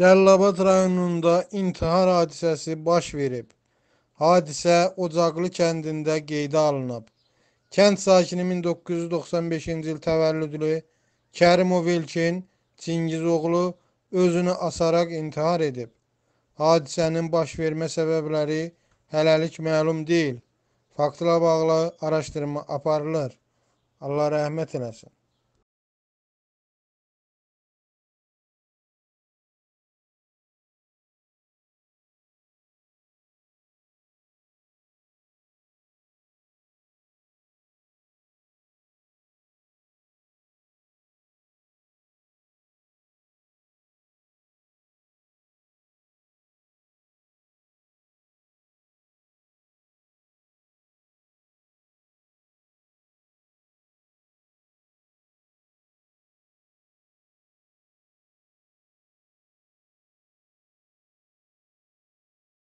Cəlilabad rayonunda intihar hadisəsi baş verib. Hadisə Ocaqlı kəndində qeydə alınıb. Kənd sakini 1995-ci il təvəllüdlü Kərimov İlkin Çingizoğlu özünü asaraq intihar edib. Hadisənin baş vermə səbəbləri hələlik məlum deyil. Faktla bağlı araşdırma aparılır. Allah rəhmət eləsin.